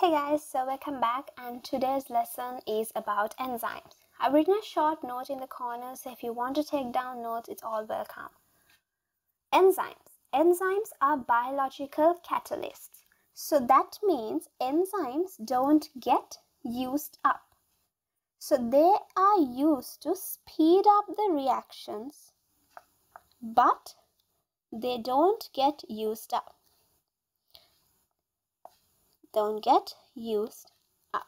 Hey guys, so welcome back and today's lesson is about enzymes. I've written a short note in the corner so if you want to take down notes, it's all welcome. Enzymes. Enzymes are biological catalysts. So that means enzymes don't get used up. So they are used to speed up the reactions but they don't get used up don't get used up.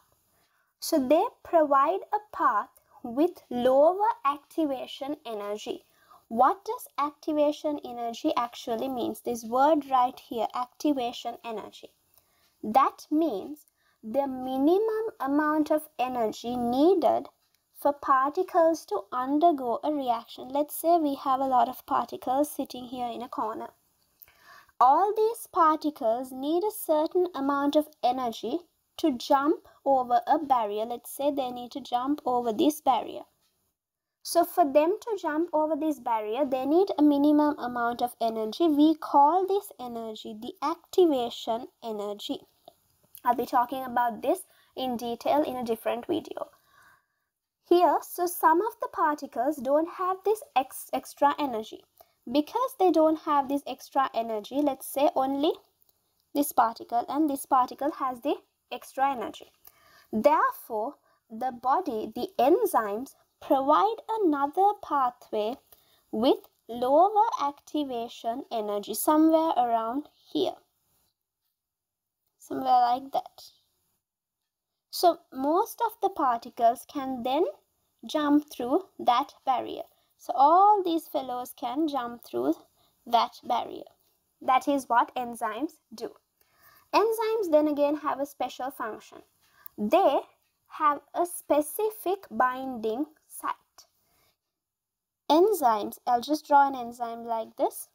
So they provide a path with lower activation energy. What does activation energy actually means? This word right here, activation energy. That means the minimum amount of energy needed for particles to undergo a reaction. Let's say we have a lot of particles sitting here in a corner all these particles need a certain amount of energy to jump over a barrier. Let's say they need to jump over this barrier. So for them to jump over this barrier, they need a minimum amount of energy. We call this energy the activation energy. I'll be talking about this in detail in a different video. Here, so some of the particles don't have this ex extra energy because they don't have this extra energy let's say only this particle and this particle has the extra energy. Therefore the body the enzymes provide another pathway with lower activation energy somewhere around here. Somewhere like that. So most of the particles can then jump through that barrier so all these fellows can jump through that barrier. That is what enzymes do. Enzymes then again have a special function. They have a specific binding site. Enzymes, I'll just draw an enzyme like this.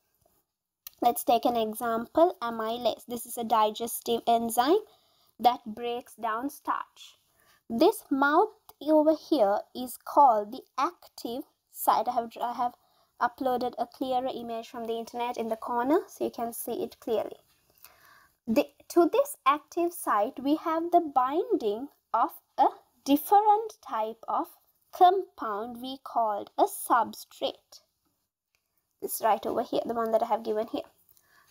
Let's take an example, amylase. This is a digestive enzyme that breaks down starch. This mouth over here is called the active site. I have I have uploaded a clearer image from the internet in the corner so you can see it clearly. The, to this active site we have the binding of a different type of compound we called a substrate. This right over here the one that I have given here.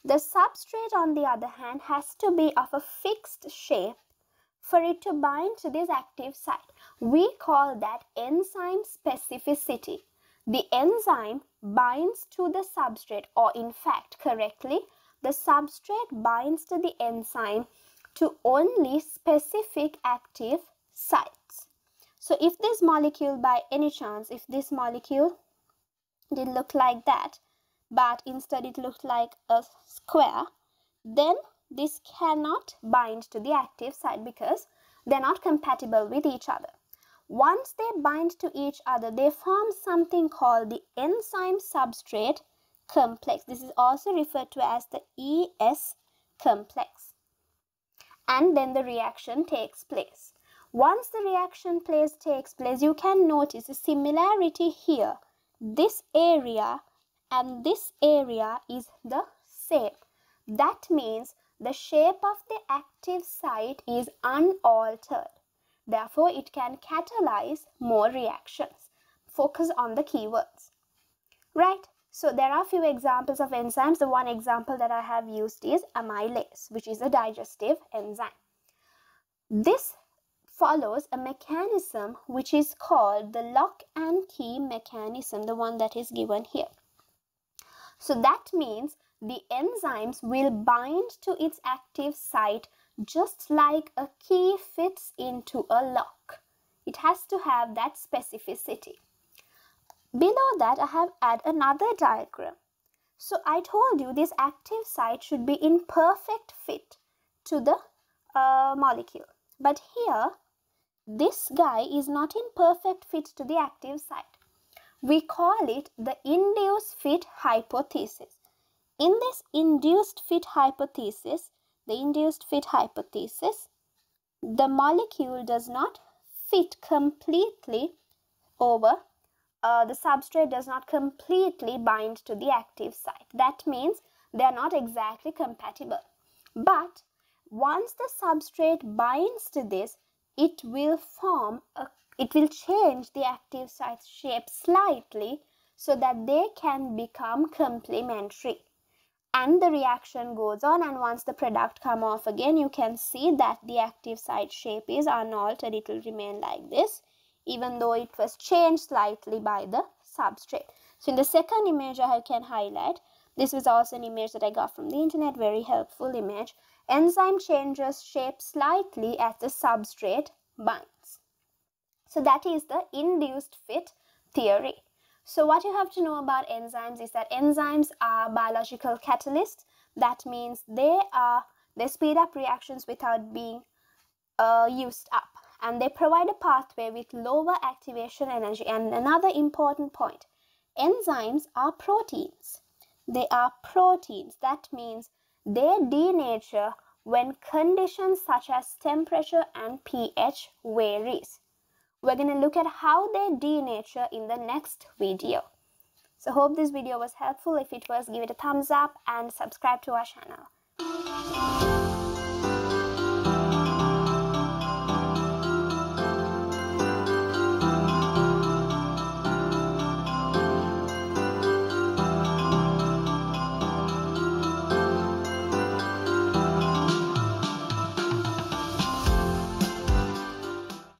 The substrate on the other hand has to be of a fixed shape for it to bind to this active site we call that enzyme specificity the enzyme binds to the substrate or in fact correctly the substrate binds to the enzyme to only specific active sites. So if this molecule by any chance, if this molecule did look like that, but instead it looked like a square, then this cannot bind to the active site because they're not compatible with each other. Once they bind to each other, they form something called the enzyme substrate complex. This is also referred to as the ES complex. And then the reaction takes place. Once the reaction place takes place, you can notice a similarity here. This area and this area is the same. That means the shape of the active site is unaltered. Therefore, it can catalyze more reactions. Focus on the keywords. Right? So there are a few examples of enzymes. The one example that I have used is amylase, which is a digestive enzyme. This follows a mechanism which is called the lock and key mechanism, the one that is given here. So that means the enzymes will bind to its active site just like a key fits into a lock. It has to have that specificity. Below that, I have add another diagram. So I told you this active site should be in perfect fit to the uh, molecule. But here, this guy is not in perfect fit to the active site. We call it the induced fit hypothesis. In this induced fit hypothesis, the induced fit hypothesis, the molecule does not fit completely over, uh, the substrate does not completely bind to the active site. That means they are not exactly compatible. But once the substrate binds to this, it will form a, it will change the active site shape slightly so that they can become complementary and the reaction goes on and once the product come off again you can see that the active site shape is unaltered. It will remain like this even though it was changed slightly by the substrate. So in the second image i can highlight. This was also an image that i got from the internet very helpful image. Enzyme changes shape slightly as the substrate binds. So that is the induced fit theory so what you have to know about enzymes is that enzymes are biological catalysts. That means they are they speed up reactions without being uh, used up and they provide a pathway with lower activation energy. And another important point, enzymes are proteins. They are proteins. That means they denature when conditions such as temperature and pH varies. We're going to look at how they denature in the next video. So hope this video was helpful. If it was, give it a thumbs up and subscribe to our channel.